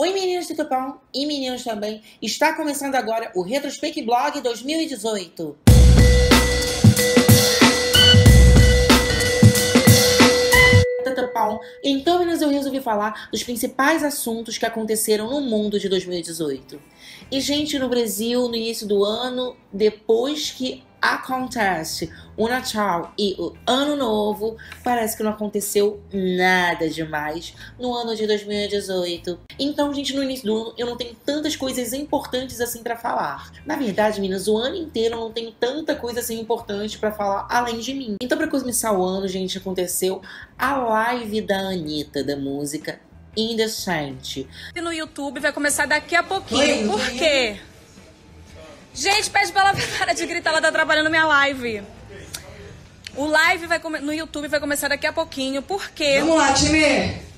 Oi meninas do Tupão e meninos também, está começando agora o Retrospect Blog 2018. Tupão. Então, meninas, eu resolvi falar dos principais assuntos que aconteceram no mundo de 2018. E, gente, no Brasil, no início do ano, depois que acontece o Natal e o Ano Novo, parece que não aconteceu nada demais no ano de 2018. Então, gente, no início do ano eu não tenho tantas coisas importantes assim para falar. Na verdade, meninas, o ano inteiro eu não tenho tanta coisa assim importante para falar além de mim. Então, para começar o ano, gente, aconteceu a live da Anitta da música Indecente. No YouTube vai começar daqui a pouquinho. Por quê? Gente, pede pra ela parar de gritar, ela tá trabalhando minha live. O live vai no YouTube vai começar daqui a pouquinho, por quê? Vamos lá, time!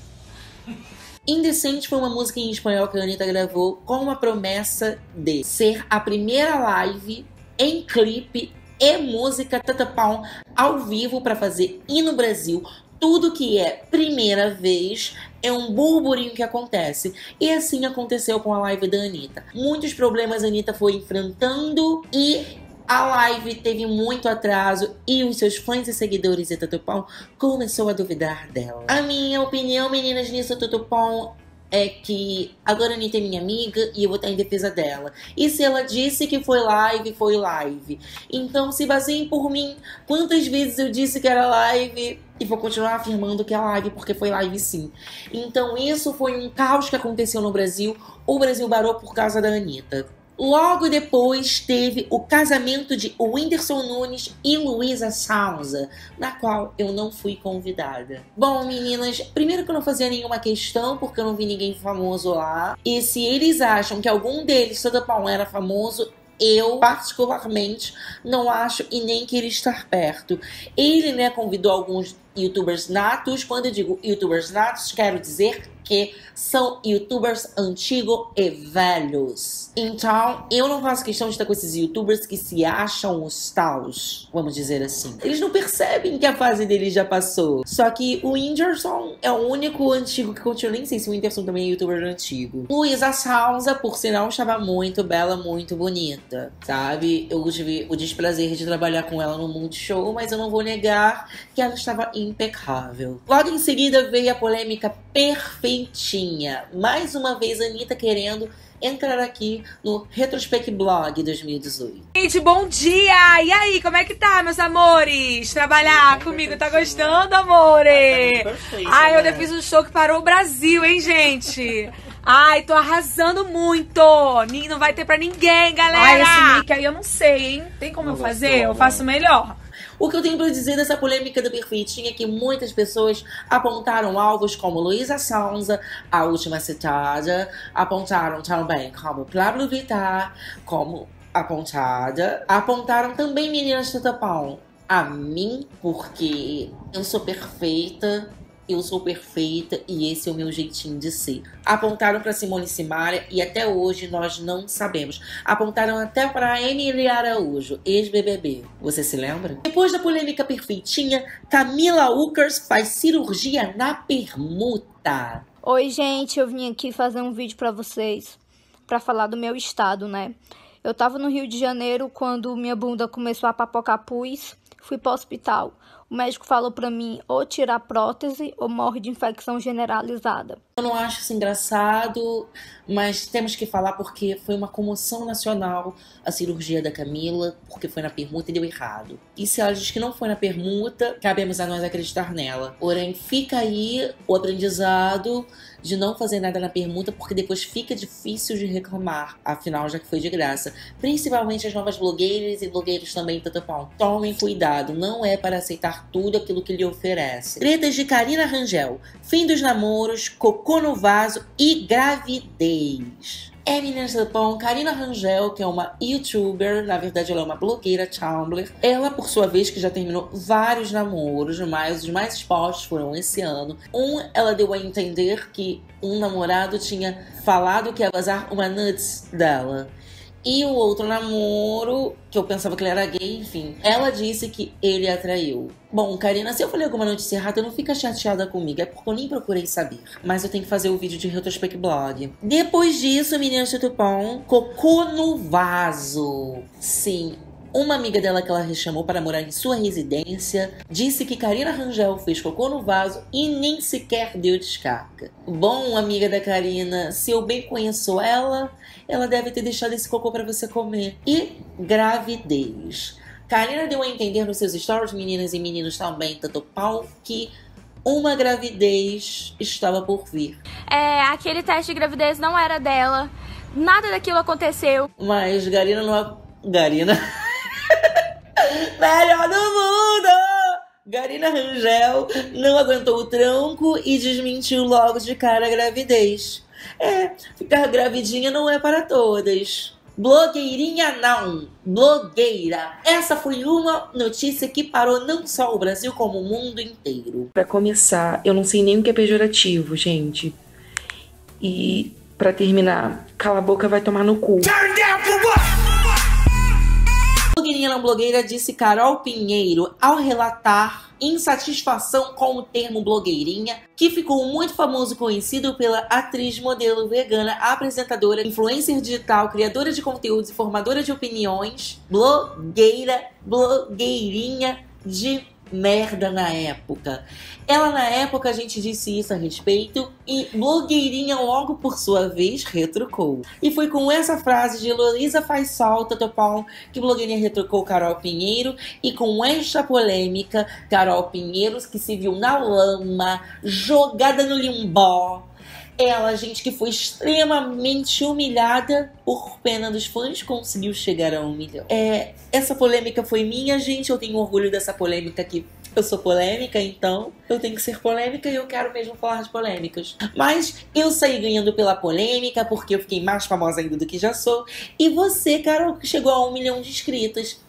Indecente foi uma música em espanhol que a Anitta gravou com uma promessa de ser a primeira live em clipe e música tatapão ao vivo para fazer e no Brasil tudo que é primeira vez é um burburinho que acontece. E assim aconteceu com a live da Anitta. Muitos problemas a Anitta foi enfrentando e a live teve muito atraso e os seus fãs e seguidores de Tutupão começou a duvidar dela. A minha opinião, meninas, nisso Tutupão é que agora a Anitta é minha amiga e eu vou estar em defesa dela. E se ela disse que foi live, foi live. Então se baseiem por mim. Quantas vezes eu disse que era live e vou continuar afirmando que é live porque foi live sim. Então isso foi um caos que aconteceu no Brasil. O Brasil barou por causa da Anitta. Logo depois teve o casamento de Whindersson Nunes e Luísa Souza, na qual eu não fui convidada. Bom, meninas, primeiro que eu não fazia nenhuma questão, porque eu não vi ninguém famoso lá. E se eles acham que algum deles, Santa Pão, era famoso, eu, particularmente, não acho e nem queria estar perto. Ele, né, convidou alguns youtubers natos. Quando eu digo youtubers natos, quero dizer que são youtubers antigos e velhos. Então, eu não faço questão de estar com esses youtubers que se acham os taus, vamos dizer assim. Eles não percebem que a fase deles já passou. Só que o Whindersson é o único antigo que continua. Nem sei se o Whindersson também é youtuber antigo. Luísa Souza, por sinal, estava muito bela, muito bonita, sabe? Eu tive o desprazer de trabalhar com ela no Multishow, mas eu não vou negar que ela estava impecável. Logo em seguida veio a polêmica perfeitinha. Mais uma vez, a Anitta querendo entrar aqui no Retrospect Blog 2018. Gente, bom dia! E aí, como é que tá, meus amores? Trabalhar comigo, tá gostando, amore? Tá Ai, eu já fiz um show que parou o Brasil, hein, gente? Ai, tô arrasando muito! Não vai ter pra ninguém, galera! Ai, esse mic aí eu não sei, hein? Tem como não eu fazer? Gostou, eu faço melhor. O que eu tenho para dizer dessa polêmica do Perfeitinho é que muitas pessoas apontaram alvos como Luísa Sonza, a última citada, apontaram também como Pablo Vittar, como apontada, apontaram também meninas de Tapão. A mim, porque eu sou perfeita, eu sou perfeita e esse é o meu jeitinho de ser. Apontaram para Simone Simaria e até hoje nós não sabemos. Apontaram até para Emily Araújo, ex-BBB. Você se lembra? Depois da polêmica perfeitinha, Camila Ukers faz cirurgia na permuta. Oi, gente, eu vim aqui fazer um vídeo para vocês para falar do meu estado, né? Eu tava no Rio de Janeiro quando minha bunda começou a papocar pus, fui para o hospital. O médico falou para mim ou tirar prótese ou morre de infecção generalizada. Eu não acho isso engraçado, mas temos que falar porque foi uma comoção nacional a cirurgia da Camila, porque foi na permuta e deu errado. E se ela diz que não foi na permuta, cabemos a nós acreditar nela. Porém, fica aí o aprendizado de não fazer nada na permuta, porque depois fica difícil de reclamar, afinal, já que foi de graça. Principalmente as novas blogueiras e blogueiros também, Tatapão. Tomem cuidado, não é para aceitar tudo aquilo que lhe oferece. Tretas de Karina Rangel, fim dos namoros, cocô no vaso e gravidez. É, meninas do pão, Karina Rangel, que é uma youtuber, na verdade ela é uma blogueira Tumblr. Ela, por sua vez, que já terminou vários namoros, mas os mais expostos foram esse ano. Um, ela deu a entender que um namorado tinha falado que ia vazar uma nuts dela. E o outro namoro, que eu pensava que ele era gay, enfim. Ela disse que ele atraiu. Bom, Karina, se eu falei alguma notícia errada, não fica chateada comigo. É porque eu nem procurei saber. Mas eu tenho que fazer o vídeo de Retrospect Blog. Depois disso, menina Chutupom, cocô no vaso. Sim, uma amiga dela que ela chamou para morar em sua residência disse que Karina Rangel fez cocô no vaso e nem sequer deu descarga. Bom, amiga da Karina, se eu bem conheço ela, ela deve ter deixado esse cocô para você comer. E gravidez. Karina deu a entender nos seus stories, meninas e meninos também, tanto pau, que uma gravidez estava por vir. É, aquele teste de gravidez não era dela. Nada daquilo aconteceu. Mas Garina não é. Garina. Melhor do mundo! Garina Rangel não aguentou o tranco e desmentiu logo de cara a gravidez. É, ficar gravidinha não é para todas. Blogueirinha não, blogueira. Essa foi uma notícia que parou não só o Brasil, como o mundo inteiro. Para começar, eu não sei nem o que é pejorativo, gente. E para terminar, cala a boca vai tomar no cu. Turn? Blogueirinha não blogueira disse Carol Pinheiro ao relatar insatisfação com o termo blogueirinha, que ficou muito famoso conhecido pela atriz, modelo vegana, apresentadora, influencer digital, criadora de conteúdos e formadora de opiniões, blogueira, blogueirinha de merda na época. Ela, na época, a gente disse isso a respeito e blogueirinha, logo por sua vez, retrucou. E foi com essa frase de Heloísa Faz Sol, Totopão, que blogueirinha retrucou Carol Pinheiro e com esta polêmica, Carol Pinheiros, que se viu na lama, jogada no limbó, ela, gente, que foi extremamente humilhada por pena dos fãs, conseguiu chegar a um milhão. É, essa polêmica foi minha, gente. Eu tenho orgulho dessa polêmica que eu sou polêmica, então eu tenho que ser polêmica e eu quero mesmo falar de polêmicas. Mas eu saí ganhando pela polêmica porque eu fiquei mais famosa ainda do que já sou. E você, Carol, que chegou a um milhão de inscritos.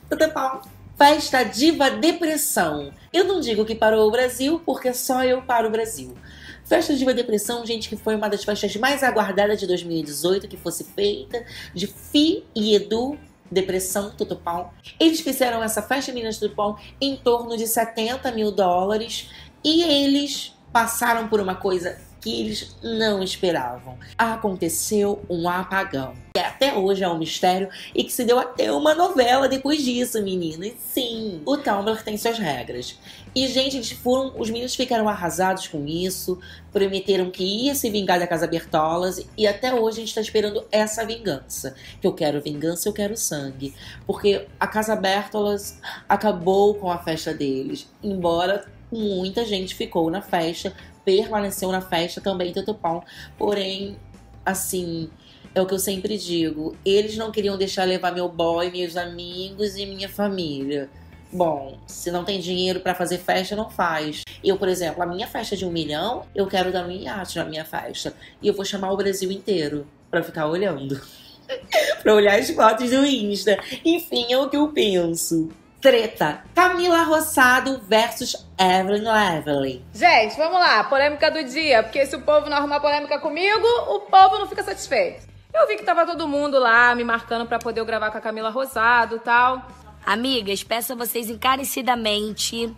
Festa Diva Depressão. Eu não digo que parou o Brasil, porque só eu paro o Brasil. Festa Diva Depressão, gente, que foi uma das festas mais aguardadas de 2018 que fosse feita, de Fi e Edu, Depressão Tutupão. Eles fizeram essa festa Minas Tutupão em torno de 70 mil dólares e eles passaram por uma coisa que eles não esperavam. Aconteceu um apagão. Que até hoje é um mistério e que se deu até uma novela depois disso, meninas. Sim, o Tumblr tem suas regras. E, gente, eles foram, os meninos ficaram arrasados com isso, prometeram que ia se vingar da Casa Bertolas e até hoje a gente está esperando essa vingança. Que eu quero vingança, eu quero sangue. Porque a Casa Bertolas acabou com a festa deles, embora muita gente ficou na festa, permaneceu na festa também, Tutupão. Porém, assim, é o que eu sempre digo. Eles não queriam deixar levar meu boy, meus amigos e minha família. Bom, se não tem dinheiro para fazer festa, não faz. Eu, por exemplo, a minha festa de um milhão, eu quero dar um iate na minha festa. E eu vou chamar o Brasil inteiro para ficar olhando. pra olhar as fotos do Insta. Enfim, é o que eu penso. Treta. Camila Rossado versus Evelyn Evelyn. Gente, vamos lá. Polêmica do dia. Porque se o povo não arrumar polêmica comigo, o povo não fica satisfeito. Eu vi que tava todo mundo lá me marcando para poder eu gravar com a Camila Rosado e tal. Amigas, peço a vocês encarecidamente,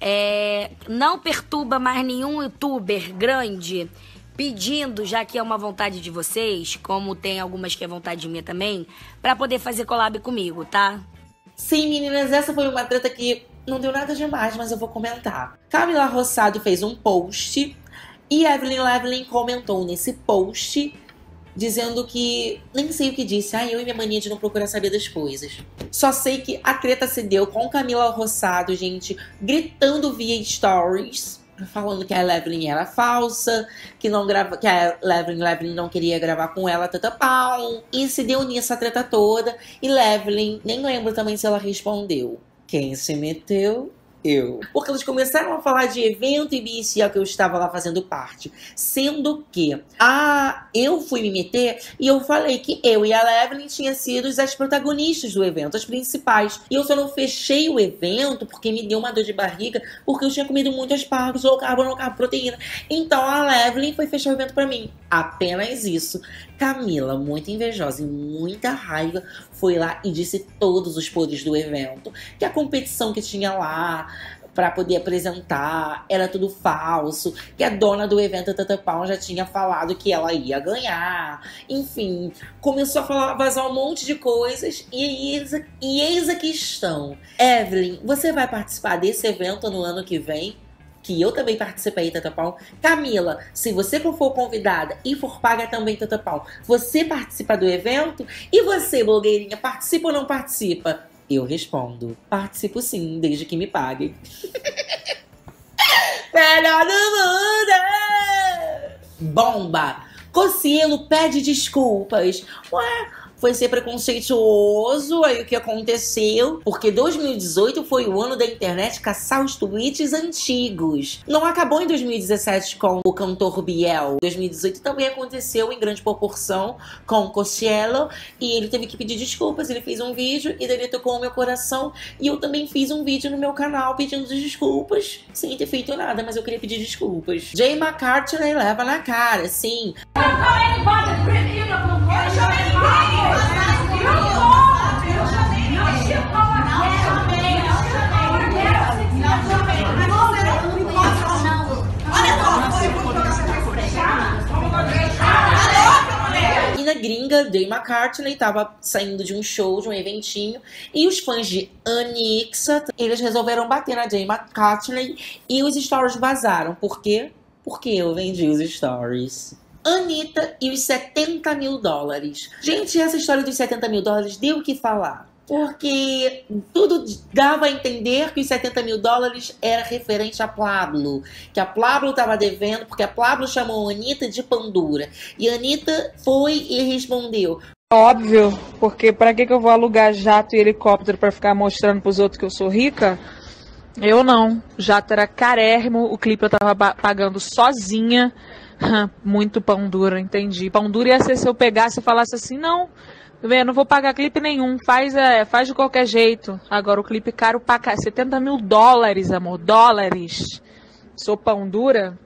é, não perturba mais nenhum youtuber grande pedindo, já que é uma vontade de vocês, como tem algumas que é vontade minha também, para poder fazer collab comigo, tá? Sim, meninas, essa foi uma treta que não deu nada demais, mas eu vou comentar. Camila Rossado fez um post e Evelyn Levelin comentou nesse post dizendo que nem sei o que disse. Ah, eu e minha mania de não procurar saber das coisas. Só sei que a treta se deu com Camila Rossado, gente, gritando via stories. Falando que a Evelyn era falsa, que não grava, que a Evelyn, Evelyn não queria gravar com ela, tata pau. E se deu nisso a treta toda. E Evelyn, nem lembro também se ela respondeu. Quem se meteu, eu. Porque eles começaram a falar de evento e BCL que eu estava lá fazendo parte. Sendo que a, eu fui me meter e eu falei que eu e a Evelyn tinha sido as protagonistas do evento, as principais. E eu só não fechei o evento porque me deu uma dor de barriga, porque eu tinha comido muito aspargos, low carbo, carbo, proteína. Então a Evelyn foi fechar o evento para mim. Apenas isso. Camila, muito invejosa e muita raiva, foi lá e disse todos os podres do evento. Que a competição que tinha lá para poder apresentar era tudo falso, que a dona do evento Tata Pau já tinha falado que ela ia ganhar. Enfim, começou a falar, vazar um monte de coisas e eis, e eis a questão. Evelyn, você vai participar desse evento no ano que vem? que eu também participei, Tata Pau. Camila, se você for convidada e for paga também, Tata Pau, você participa do evento? E você, blogueirinha, participa ou não participa? Eu respondo: participo sim, desde que me paguem. Melhor do mundo! Bomba! Cocielo pede desculpas. Ué, foi ser preconceituoso, aí o que aconteceu? Porque 2018 foi o ano da internet caçar os tweets antigos. Não acabou em 2017 com o cantor Biel. 2018 também aconteceu em grande proporção com o Costello e ele teve que pedir desculpas. Ele fez um vídeo e daí tocou o meu coração e eu também fiz um vídeo no meu canal pedindo desculpas, sem ter feito nada, mas eu queria pedir desculpas. Jay McCartney leva na cara, sim. Menina gringa, Dave McCartney, estava saindo de um show, de um eventinho, e os fãs de Anixa, eles resolveram bater na Dave McCartney e os stories vazaram. Por quê? Porque eu vendi os stories. Anitta e os 70 mil dólares. Gente, essa história dos 70 mil dólares deu o que falar. Porque tudo dava a entender que os 70 mil dólares era referente a Pablo. Que a Pablo estava devendo, porque a Pablo chamou a Anitta de pandura. E a Anitta foi e respondeu: Óbvio, porque para que, que eu vou alugar jato e helicóptero para ficar mostrando para os outros que eu sou rica? Eu não. Jato era carérrimo, o clipe eu tava pagando sozinha. Muito pão duro, entendi. Pão duro ia ser se eu pegasse e falasse assim, não, eu não vou pagar clipe nenhum, faz, é, faz de qualquer jeito. Agora o clipe caro cá, 70 mil dólares, amor, dólares. Sou pão dura,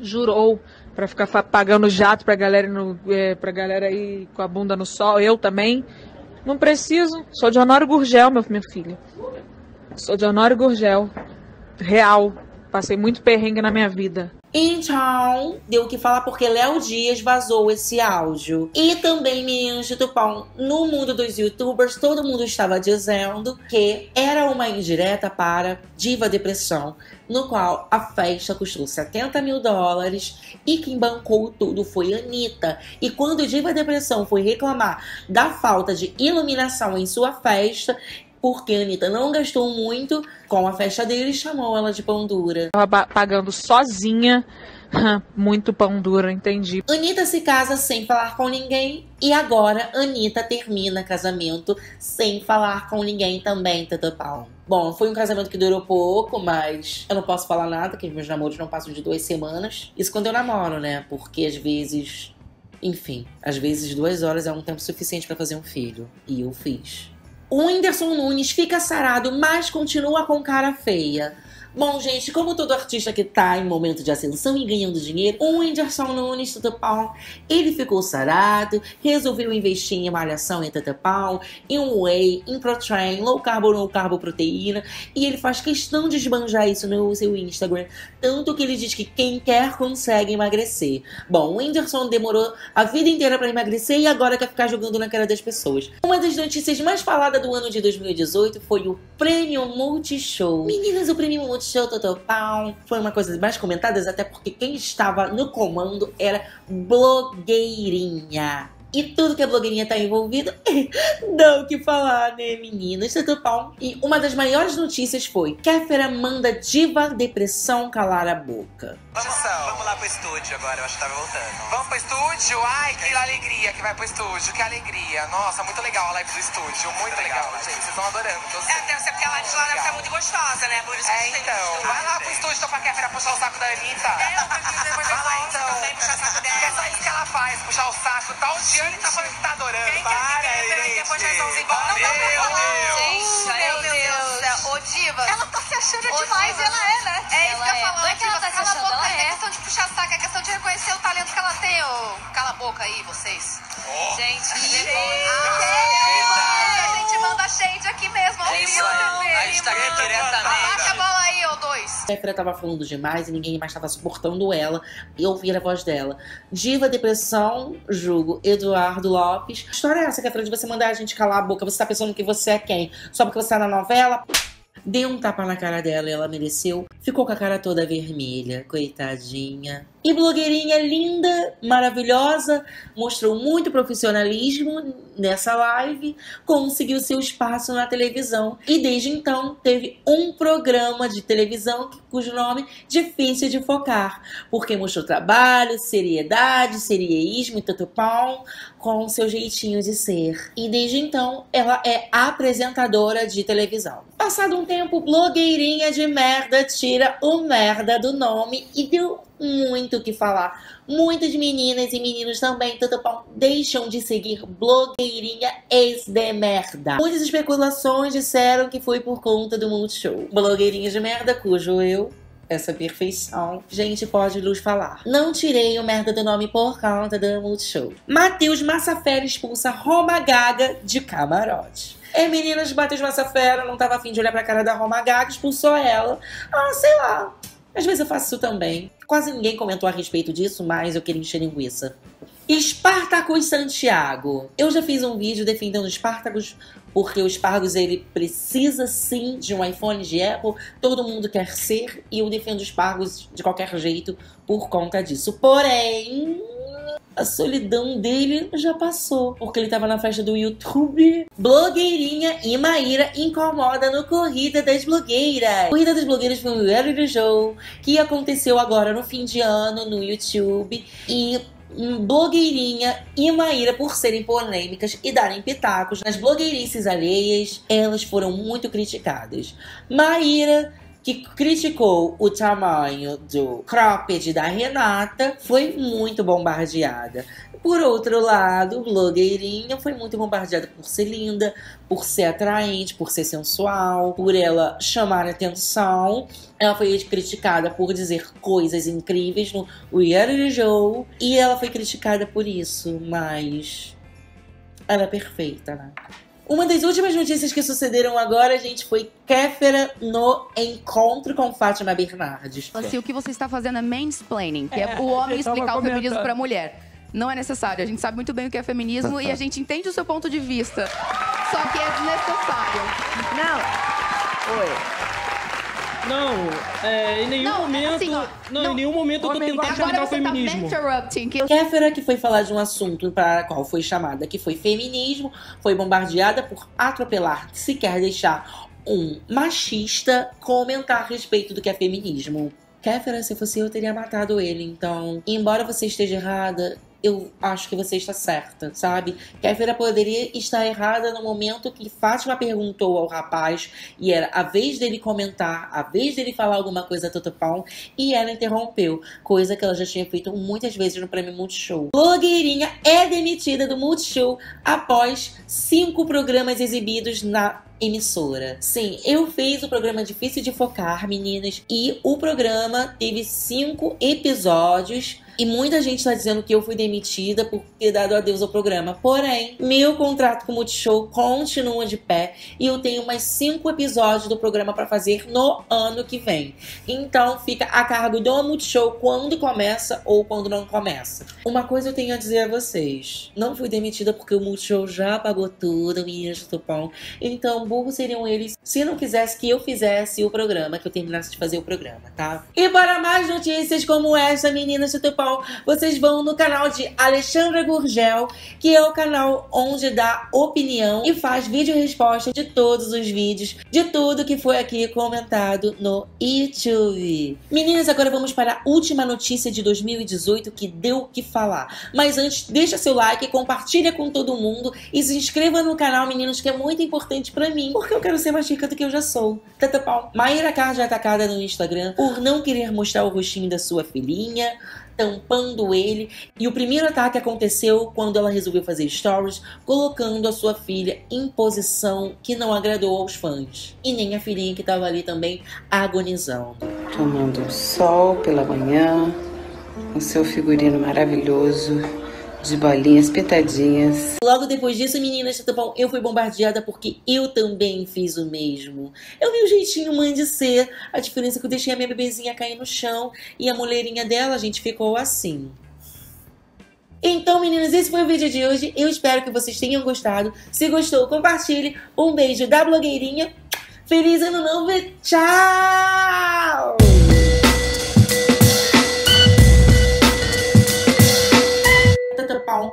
jurou para ficar pagando jato pra galera, no, é, pra galera aí com a bunda no sol, eu também. Não preciso, sou de Honório Gurgel, meu, meu filho. Sou de Honório Gurgel, real. Passei muito perrengue na minha vida. Então, deu o que falar porque Léo Dias vazou esse áudio. E também, meninos de Tupão, no mundo dos youtubers, todo mundo estava dizendo que era uma indireta para Diva Depressão, no qual a festa custou 70 mil dólares e quem bancou tudo foi Anitta. E quando Diva Depressão foi reclamar da falta de iluminação em sua festa, porque a Anitta não gastou muito com a festa dele e chamou ela de pão dura. Tava pagando sozinha. Muito pão dura, entendi. Anitta se casa sem falar com ninguém e agora Anitta termina casamento sem falar com ninguém também, Tata Pau. Bom, foi um casamento que durou pouco, mas eu não posso falar nada, que meus namoros não passam de duas semanas. Isso quando eu namoro, né? Porque às vezes, enfim, às vezes duas horas é um tempo suficiente para fazer um filho. E eu fiz. O Whindersson Nunes fica sarado, mas continua com cara feia. Bom, gente, como todo artista que tá em momento de ascensão e ganhando dinheiro, o Whindersson Nunes, Tutupau, ele ficou sarado, resolveu investir em malhação em Tutupau, em whey, em protein, low carbo, low carbo proteína, e ele faz questão de esbanjar isso no seu Instagram, tanto que ele diz que quem quer consegue emagrecer. Bom, o Whindersson demorou a vida inteira para emagrecer e agora quer ficar jogando na cara das pessoas. Uma das notícias mais faladas do ano de 2018 foi o Prêmio Multishow. Meninas, o Prêmio Multishow show total. Foi uma coisa mais comentadas, até porque quem estava no comando era blogueirinha. E tudo que a blogueirinha tá envolvida, dá o que falar, né, meninas? Tudo bom? E uma das maiores notícias foi: Kéfera manda diva depressão calar a boca. Vamos, vamos lá pro estúdio agora, eu acho que tá voltando. Vamos pro estúdio? Ai, que alegria que vai pro estúdio, que alegria. Nossa, muito legal a live do estúdio, muito legal, legal, gente. Vocês estão adorando. Tô é, deve ser porque a live de lá deve ser muito gostosa, né? Por isso é, então. Vai lá pro estúdio então pra Kéfera puxar o saco da Anitta. É, eu tô depois vai lá então. Também puxar o saco dela. É só isso que ela faz, puxar o saco. Tá o Gianni tá falando que tá adorando. Quem Para, quer que depois nós vamos embora. Não dá pra falar. Gente, meu Deus do céu. Ô, Diva. Ela tá se achando demais e ela é, né? É isso que eu falo. Não é que ela tá se achando, ela é. É questão de puxar saco, é questão de reconhecer o talento que ela tem. Ô, cala a boca aí, vocês. Gente, a gente manda shade aqui mesmo. É isso aí. A gente tá aqui diretamente. Abaixa a bola aí, ô dois. Kéfera tava falando demais e ninguém mais tava suportando ela e ouvir a voz dela. Diva Depressão, julgo Eduardo Lopes. Que história é essa, Kéfera, de você mandar a gente calar a boca? Você tá pensando que você é quem? Só porque você tá na novela? Deu um tapa na cara dela e ela mereceu. Ficou com a cara toda vermelha, coitadinha. E blogueirinha linda, maravilhosa, mostrou muito profissionalismo nessa live, conseguiu seu espaço na televisão e desde então teve um programa de televisão cujo nome difícil de focar, porque mostrou trabalho, seriedade, serieísmo e tutupão com seu jeitinho de ser. E desde então ela é apresentadora de televisão. Passado um tempo, blogueirinha de merda tira o merda do nome e deu muito o que falar. Muitas meninas e meninos também, tudo bom, deixam de seguir blogueirinha ex de merda. Muitas especulações disseram que foi por conta do Multishow. Blogueirinha de merda, cujo eu essa perfeição. Gente, pode luz falar. Não tirei o merda do nome por conta do Multishow. Matheus Massafera expulsa Roma Gaga de camarote. É, meninas, Matheus Massafera não tava afim de olhar pra cara da Roma Gaga, expulsou ela. Ah, sei lá. Às vezes eu faço isso também. Quase ninguém comentou a respeito disso, mas eu queria encher linguiça. Spartacus Santiago. Eu já fiz um vídeo defendendo o Spartacus porque o Spartacus ele precisa sim de um iPhone de Apple. Todo mundo quer ser e eu defendo o Spartacus de qualquer jeito por conta disso. Porém, a solidão dele já passou, porque ele tava na festa do YouTube. Blogueirinha e Maíra incomoda no Corrida das Blogueiras. Corrida das Blogueiras foi um reality show que aconteceu agora no fim de ano no YouTube e blogueirinha e Maíra, por serem polêmicas e darem pitacos nas blogueirices alheias, elas foram muito criticadas. Maíra que criticou o tamanho do cropped da Renata, foi muito bombardeada. Por outro lado, blogueirinha foi muito bombardeada por ser linda, por ser atraente, por ser sensual, por ela chamar atenção. Ela foi criticada por dizer coisas incríveis no reality show e ela foi criticada por isso, mas ela é perfeita, né? Uma das últimas notícias que sucederam agora, gente, foi Kéfera no encontro com Fátima Bernardes. Assim, o que você está fazendo é mansplaining, que é, é o homem explicar o feminismo para a mulher. Não é necessário. A gente sabe muito bem o que é feminismo e a gente entende o seu ponto de vista. Só que é desnecessário. Não. Oi. Não, é, em nenhum não, momento. Assim, ó, não, não, em nenhum momento eu tô tentando chamar o tá feminismo. Tá que... Kéfera, que foi falar de um assunto para qual foi chamada, que foi feminismo, foi bombardeada por atropelar, se quer deixar um machista comentar a respeito do que é feminismo. Kéfera, se fosse eu, teria matado ele. Então, embora você esteja errada, eu acho que você está certa, sabe? Kéfera poderia estar errada no momento que Fátima perguntou ao rapaz e era a vez dele comentar, a vez dele falar alguma coisa tutupão e ela interrompeu, coisa que ela já tinha feito muitas vezes no prêmio Multishow. Blogueirinha é demitida do Multishow após cinco programas exibidos na emissora. Sim, eu fiz o programa Difícil de Focar, meninas, e o programa teve cinco episódios e muita gente está dizendo que eu fui demitida por ter dado adeus ao programa. Porém, meu contrato com o Multishow continua de pé e eu tenho mais cinco episódios do programa para fazer no ano que vem. Então fica a cargo do Multishow quando começa ou quando não começa. Uma coisa eu tenho a dizer a vocês: não fui demitida porque o Multishow já pagou tudo, meninas do Tupão. Então, burros seriam eles se não quisesse que eu fizesse o programa, que eu terminasse de fazer o programa, tá? E para mais notícias como essa, meninas do Tatapão, vocês vão no canal de Alexandra Gurgel, que é o canal onde dá opinião e faz vídeo resposta de todos os vídeos, de tudo que foi aqui comentado no YouTube. Meninas, agora vamos para a última notícia de 2018 que deu o que falar. Mas antes, deixa seu like, compartilha com todo mundo e se inscreva no canal, meninos, que é muito importante para mim, porque eu quero ser mais rica do que eu já sou. Tatapau. Maíra Card é atacada no Instagram por não querer mostrar o rostinho da sua filhinha, tampando ele. E o primeiro ataque aconteceu quando ela resolveu fazer stories, colocando a sua filha em posição que não agradou aos fãs. E nem a filhinha que estava ali também agonizando. Tomando sol pela manhã, o seu figurino maravilhoso de bolinhas pitadinhas. Logo depois disso, meninas, tá bom, eu fui bombardeada porque eu também fiz o mesmo. Eu vi o jeitinho mãe de ser, a diferença é que eu deixei a minha bebezinha cair no chão e a mulherinha dela, gente, ficou assim. Então, meninas, esse foi o vídeo de hoje. Eu espero que vocês tenham gostado. Se gostou, compartilhe. Um beijo da blogueirinha. Feliz ano novo e tchau! bom